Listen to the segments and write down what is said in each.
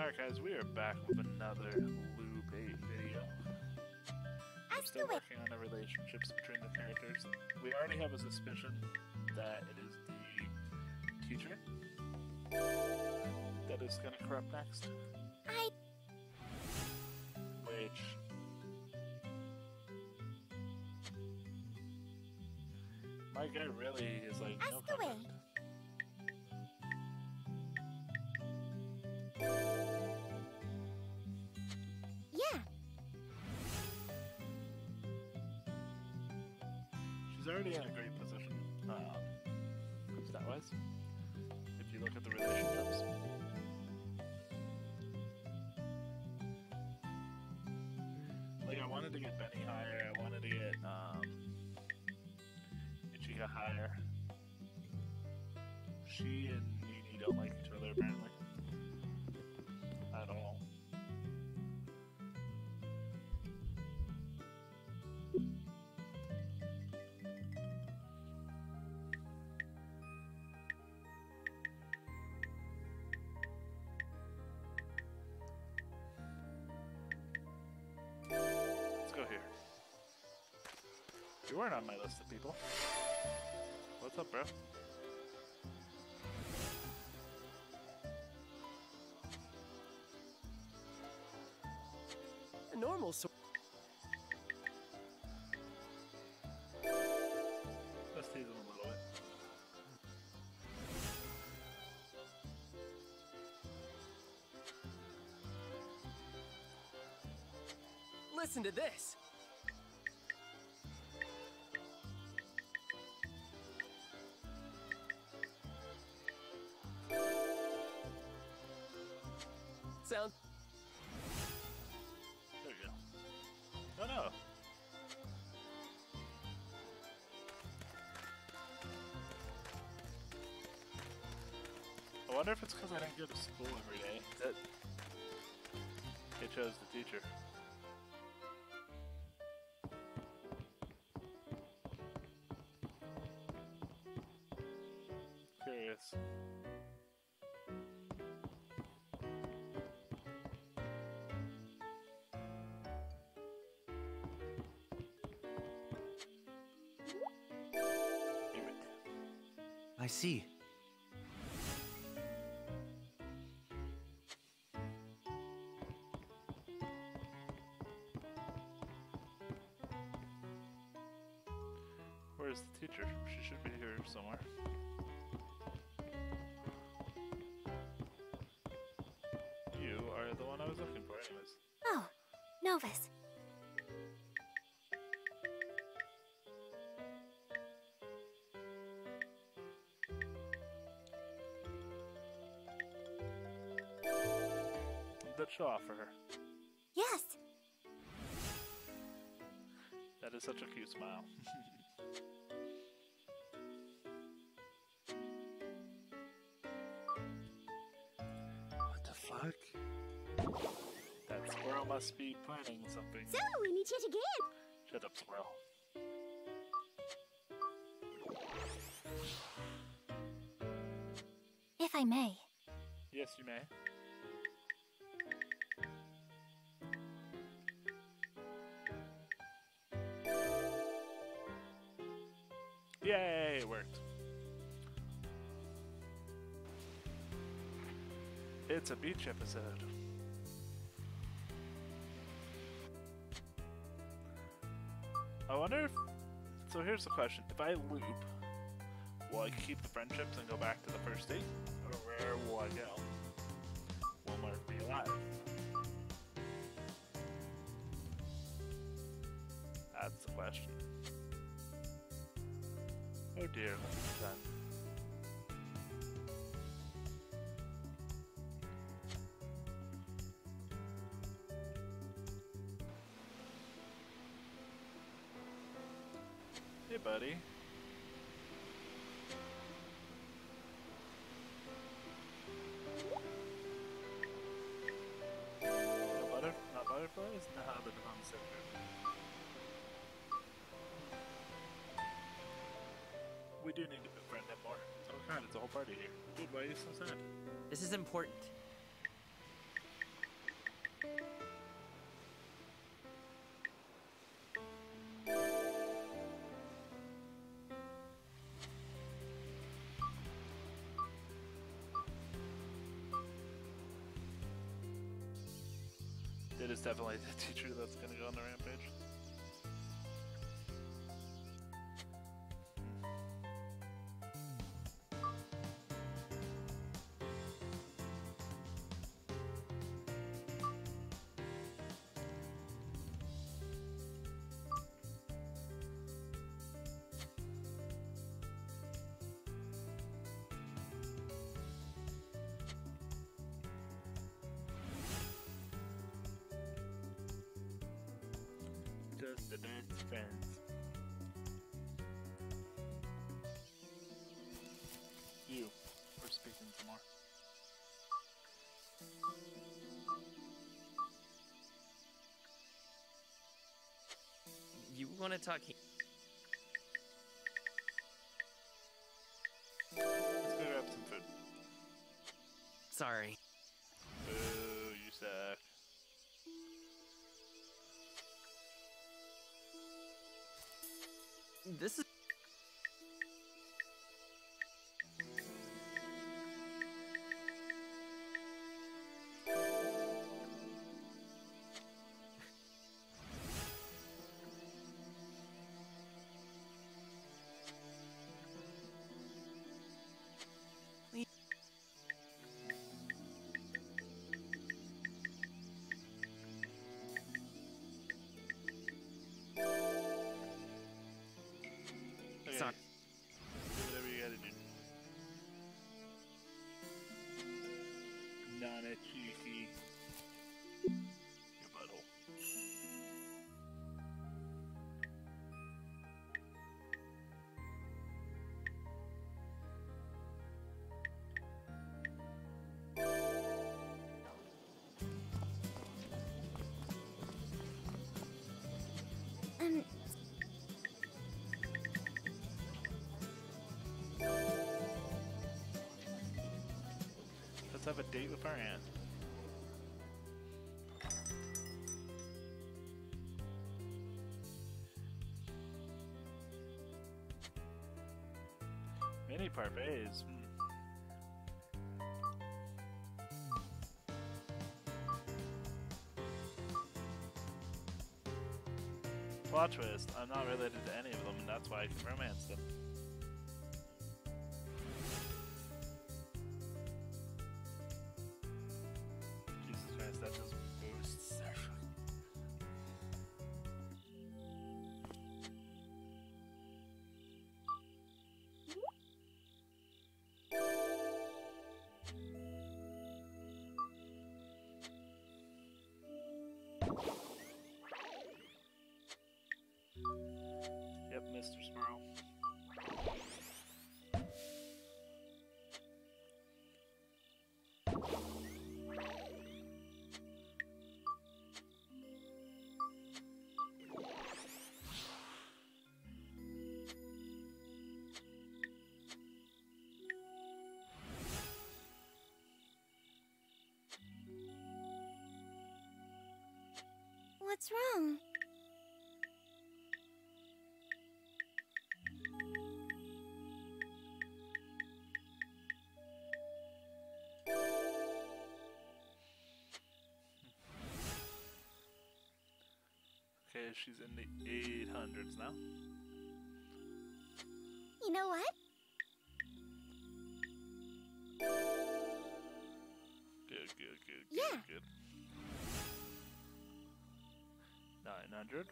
Alright guys, we are back with another Loop 8 video. We're still working on the relationships between the characters. We already have a suspicion that it is the teacher that is gonna corrupt next. I Which my guy really is like no Ask away. Get Benny higher, I wanted to get, um, Ichika higher. She You weren't on my list of people. What's up, bro? A normal so Let's tease him a little bit. Listen to this. Wonder if it's because I didn't go to school every day that it chose the teacher. Curious. I see. Novus. Let's show off for her. Yes. That is such a cute smile. must be planning something. So we meet yet again. Shut up, squirrel. If I may. Yes, you may. Yay, it worked. It's a beach episode. I wonder if. So here's the question: If I loop, will I keep the friendships and go back to the first date, or where will I go? Will Mark be alive? That's the question. Oh dear, buddy. The butter, not butterflies? Nah, the Devon Center. We do need to befriend him more. Oh god, it's a whole party here. Dude, why are you so sad? this is important. Definitely the teacher that's gonna go on the rampage. Best friends. You, we're speaking some more. You want to talk? he- Let's go grab some food. Sorry. Boo, you suck. This is. Nana cheeky. Let's have a date with our aunt. Mini parfaits. Hmm. Plot twist. I'm not related to any of them, and that's why I can romance them. What's wrong? Okay, she's in the 800s now. You know what? Good, good, good, good, Yeah. good. 900.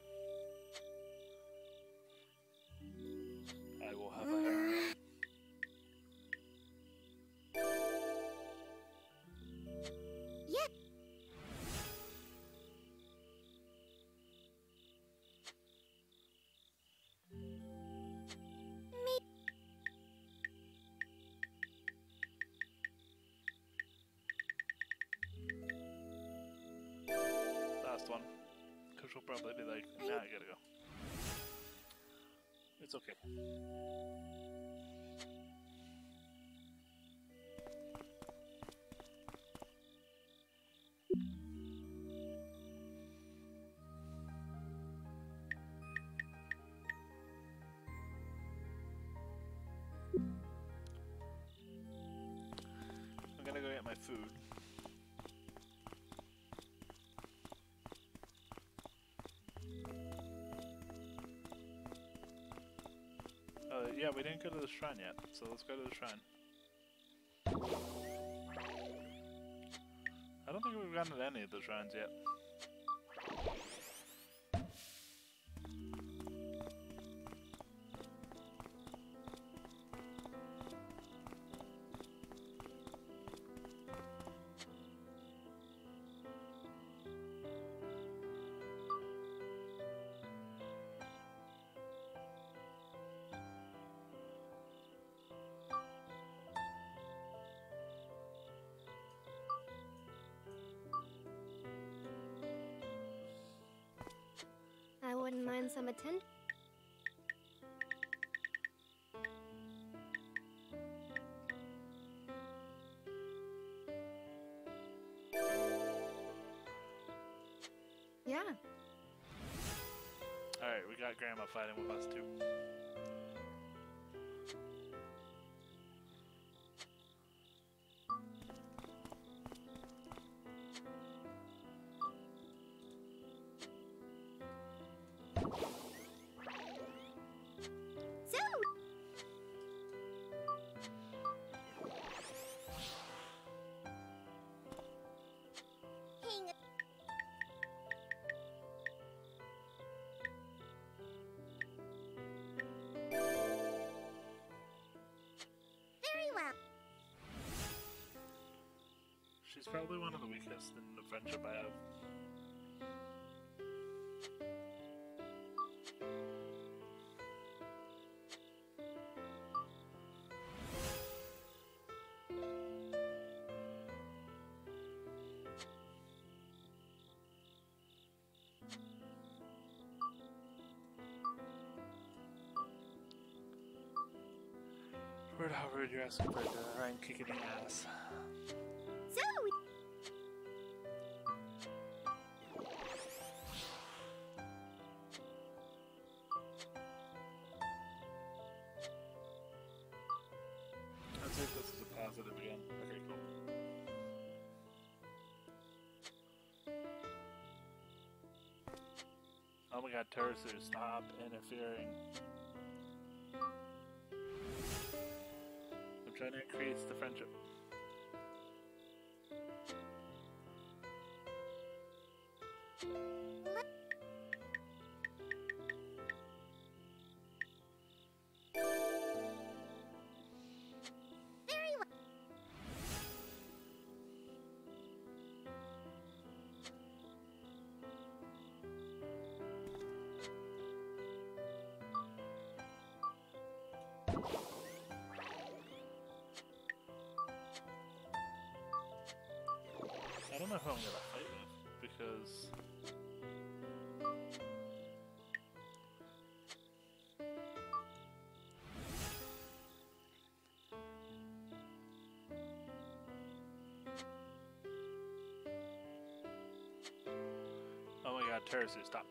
probably be like, nah, I gotta go. It's okay. I'm gonna go get my food. Yeah, we didn't go to the shrine yet, so let's go to the shrine. I don't think we've gotten to any of the shrines yet. Yeah. Alright, we got Grandma fighting with us too. She's probably one of the weakest in the friendship I have. Word rude you're asking for the Ryan kicking ass. Oh my god, Terracer, stop interfering. I'm trying to increase the friendship. Terracer, stop.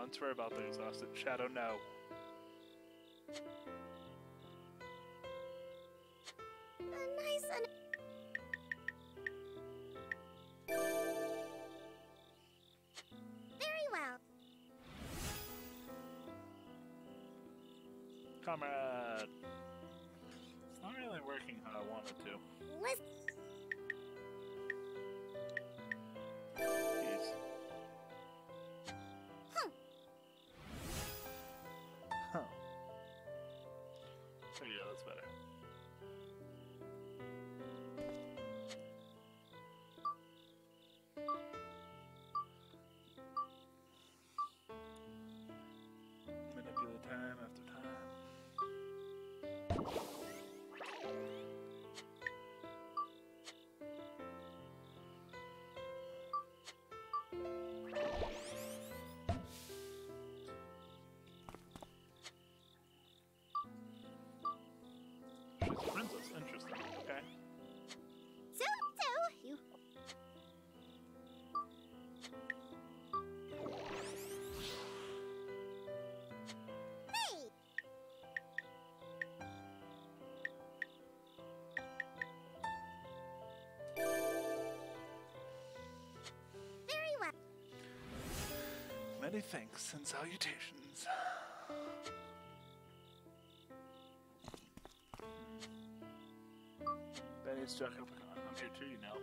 Once we're about to exhaust it, Shadow, no. A nice and. Very well. Comrade! It's not really working how I wanted to. Let's. Many thanks and salutations. Benny's stuck up. I'm here too, you know.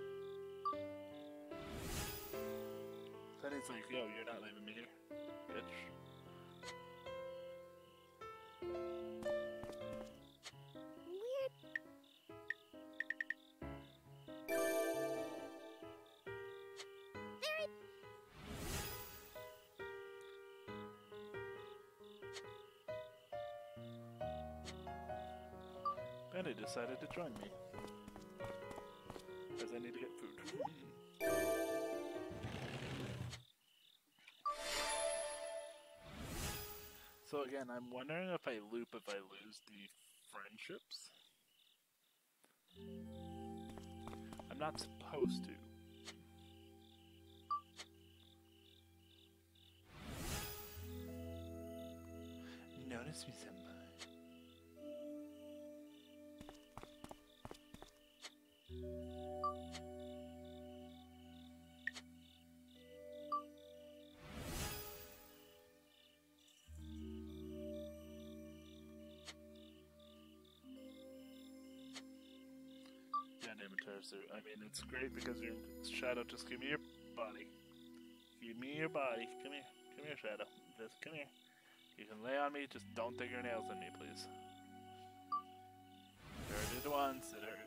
Benny's like, yo, you're not leaving me here, bitch. Benny decided to join me. Because I need to get food. So again, I'm wondering if I loop if I lose the friendships. I'm not supposed to. Notice me, senpai. Name. I mean, it's great because your Shadow just give me your body. Give me your body. Come here. Come here, Shadow. Just come here. You can lay on me, just don't dig your nails in me, please. You already did once, it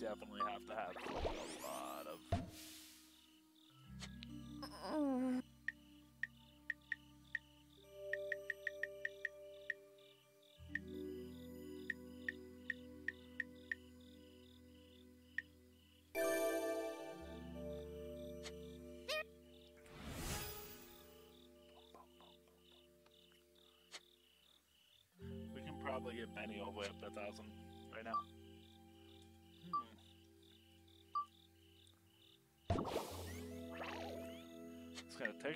definitely have to have a lot of. We can probably get Benny all the way up to a thousand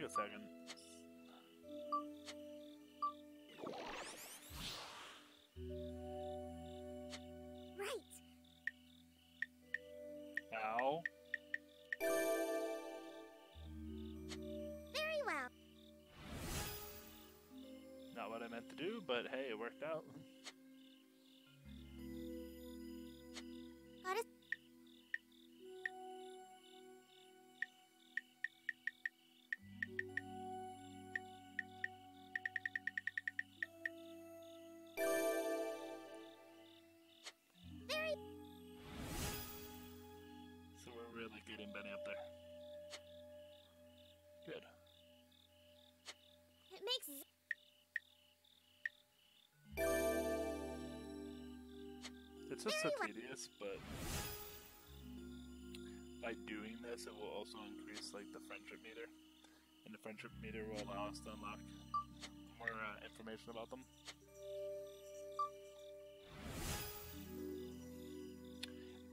a second. Right. Ow. Very well. Not what I meant to do, but hey, it worked out. It's just so tedious, but by doing this, it will also increase like the friendship meter, and the friendship meter will allow us to unlock more uh, information about them.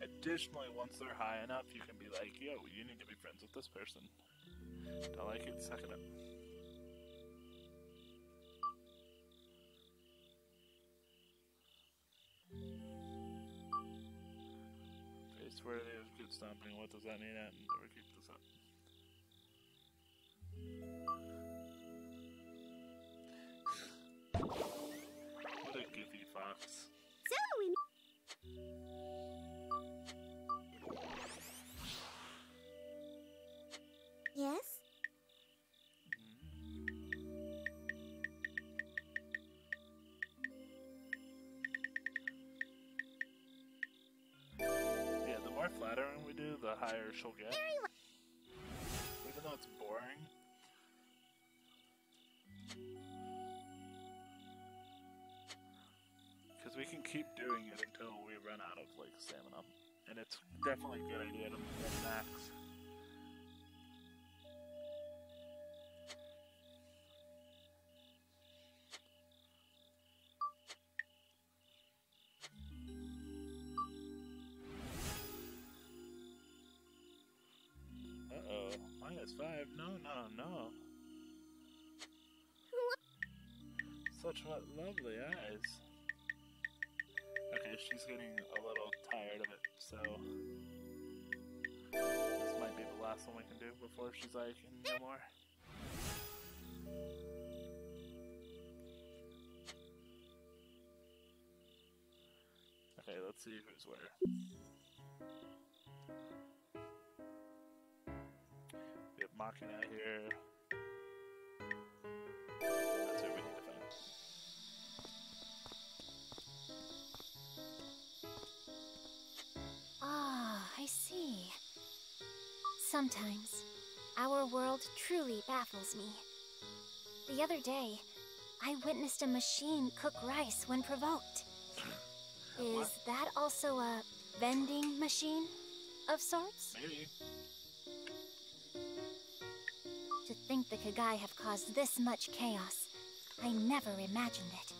Additionally, once they're high enough, you can be like, "Yo, you need to be friends with this person." Don't like it, suck it up. What does that mean? Never keep this up. What a goofy fox. Higher she'll get. Even though it's boring. Because we can keep doing it until we run out of like stamina. And it's definitely a good idea to max. Such what lovely eyes. Okay, she's getting a little tired of it, so this might be the last one we can do before she's like, no more. Okay, let's see who's where. We have Machina here. See. Sometimes, our world truly baffles me. The other day, I witnessed a machine cook rice when provoked. Is that also a vending machine of sorts? Maybe. To think the Kegai have caused this much chaos, I never imagined it.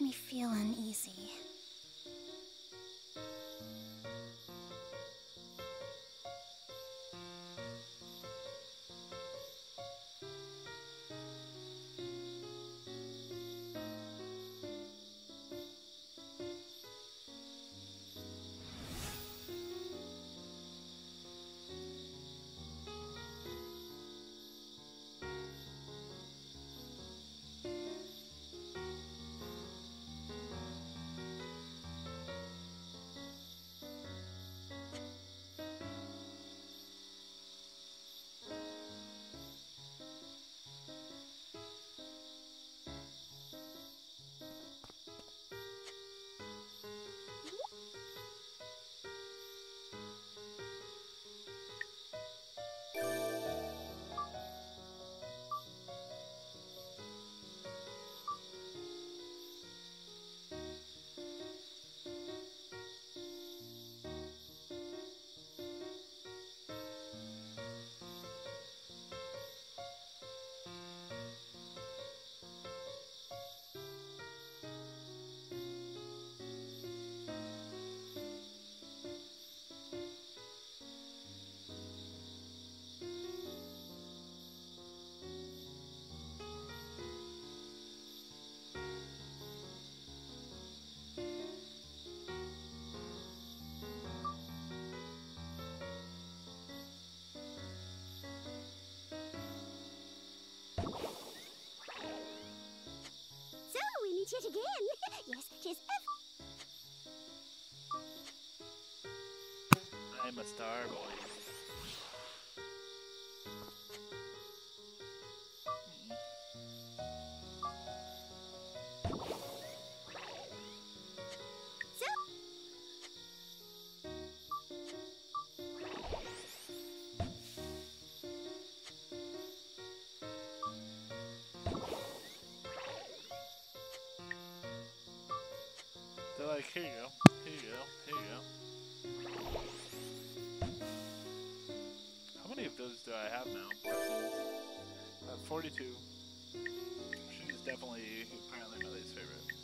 Makes me feel uneasy. Yet again. yes, tis I'm a star boy. Like, here you go, here you go, here you go. How many of those do I have now? Have 42. She's definitely apparently my least favorite.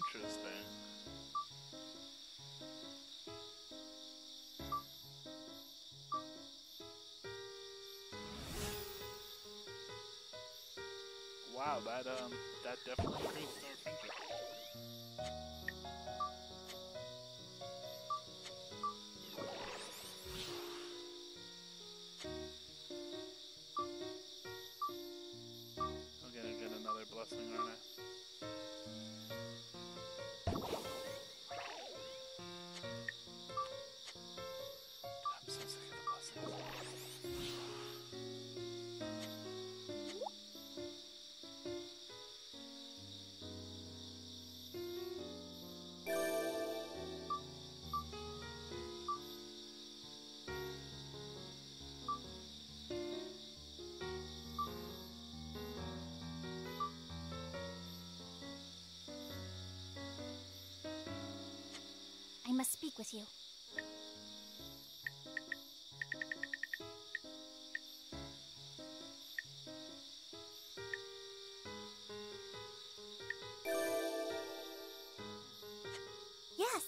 Interesting. Wow, that um, that definitely increased our friendship. I'm gonna get another blessing, aren't I? Speak with you. Yes.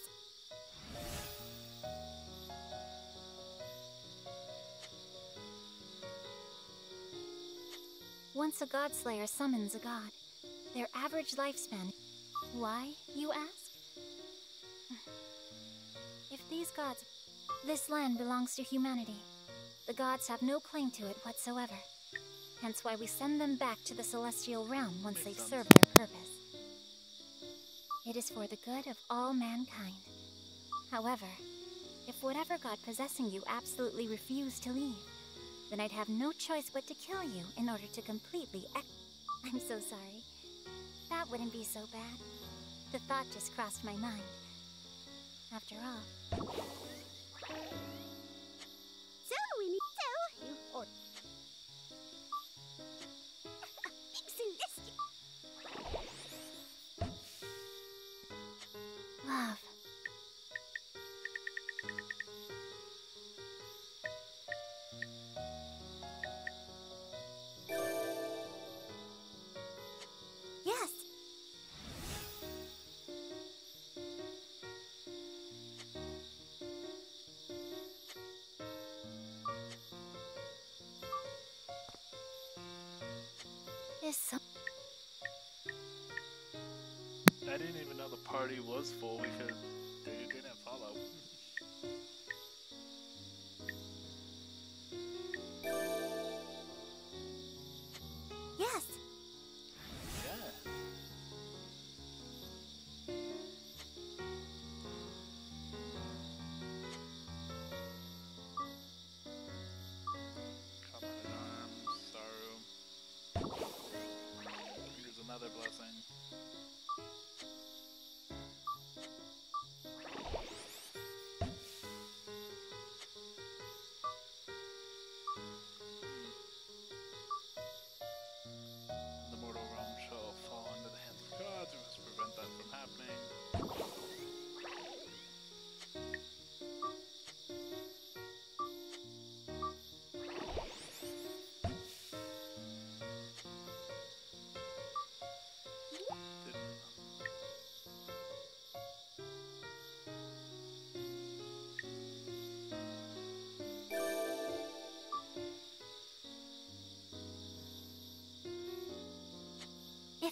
Once a god slayer summons a god, their average lifespan. Why, you ask? These gods. This land belongs to humanity. The gods have no claim to it whatsoever. Hence why we send them back to the celestial realm once they've served their purpose. It is for the good of all mankind. However, if whatever god possessing you absolutely refused to leave, then I'd have no choice but to kill you in order to completely ex- I'm so sorry. That wouldn't be so bad. The thought just crossed my mind. After all. Is some I didn't even know the party was full because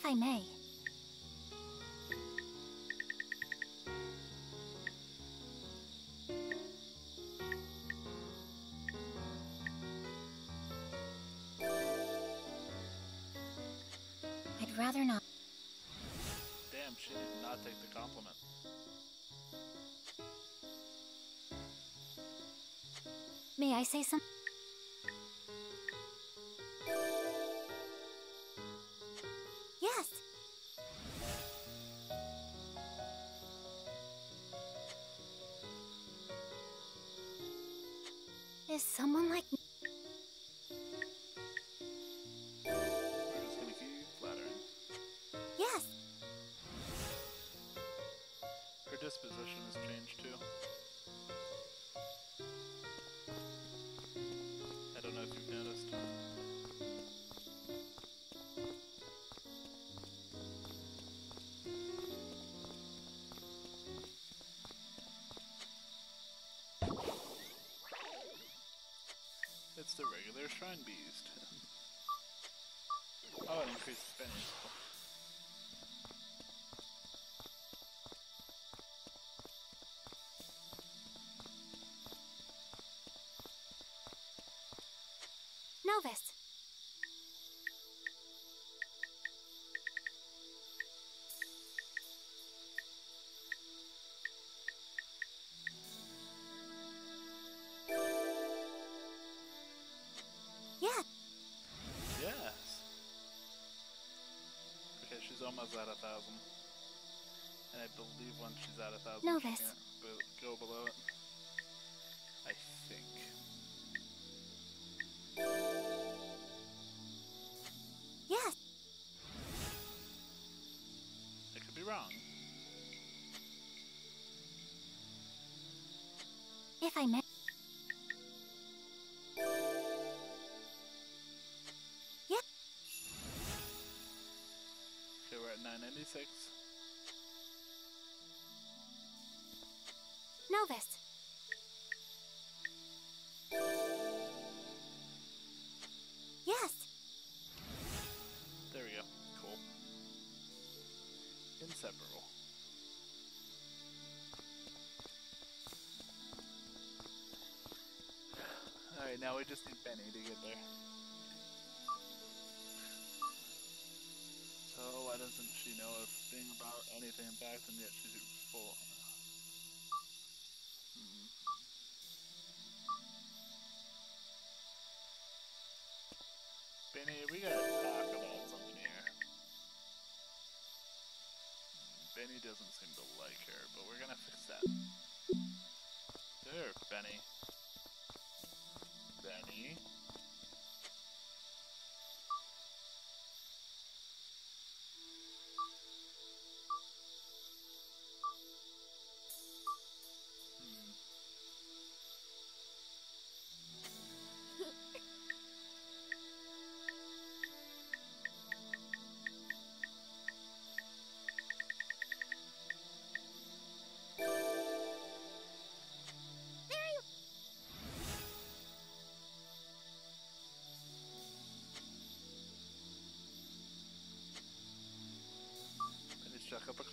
If I may. I'd rather not. Damn, she did not take the compliment. May I say some? Is someone like me? Yes. Her disposition has changed too. It's the regular shrine beast. oh, it increases spinning. Novus. Almost at a thousand. And I believe once she's at a thousand, No, she this- can't go below it. I think. Yes. I could be wrong. If I may. 996. Novus. Yes. There we go. Cool. Inseparable. Alright, now we just need Beni to get there. She know a thing about anything back and yet she's full? Hmm. Beni, we gotta talk about something here. Beni doesn't seem to like her, but we're gonna fix that. There. Beni.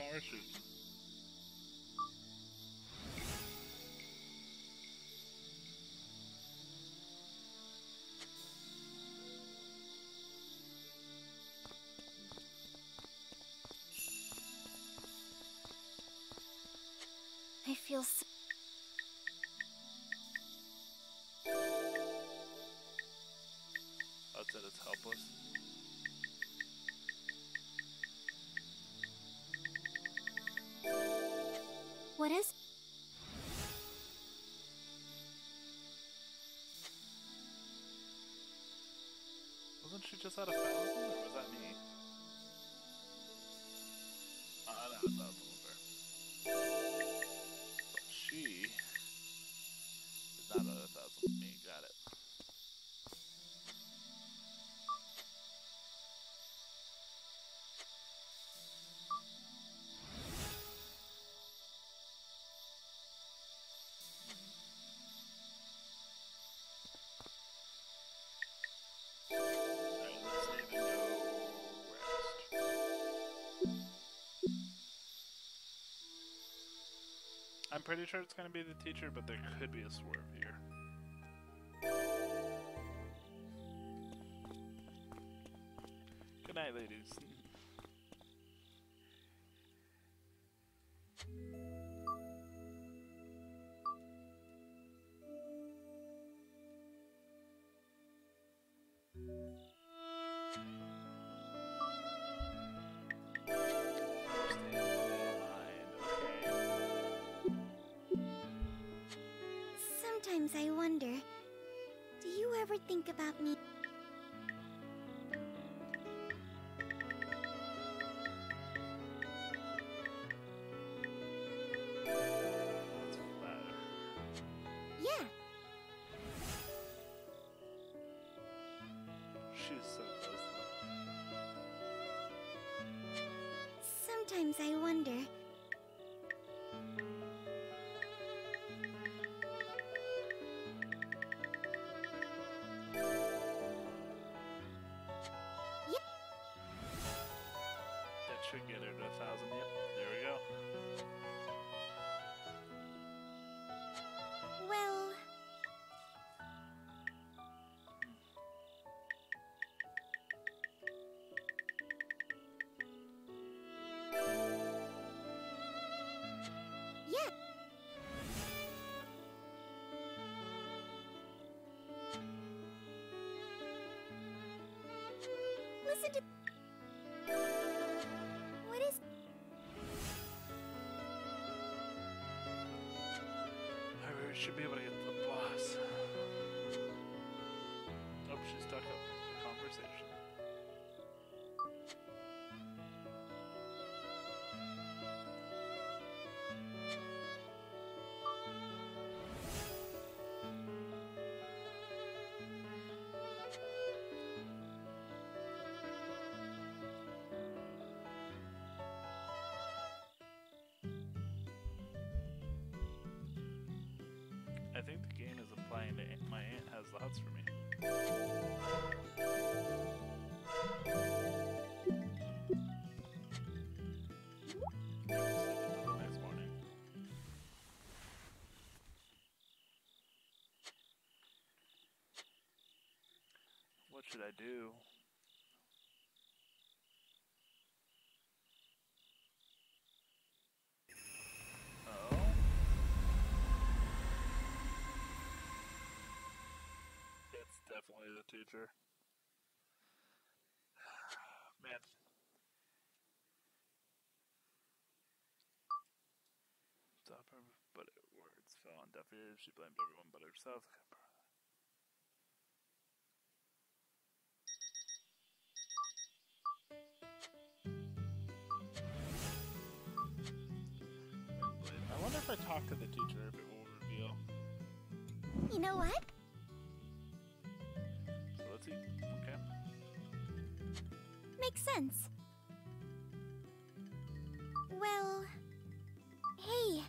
Check up a conversation. I feel so. That's it, it's helpless. Pretty sure it's gonna be the teacher, but there could be a swerve here. Good night, ladies. She's so close though. Sometimes I wonder. That should get her to a thousand. Yep, should be able to get to the boss. Oh, she's stuck up in conversation. Huts for me. What should I do? Definitely the teacher. Man. Stop her, but her words fell on deaf ears. She blamed everyone but herself. I wonder if I talk to the teacher if it will reveal. You know what? See. Okay. Makes sense. Well, hey,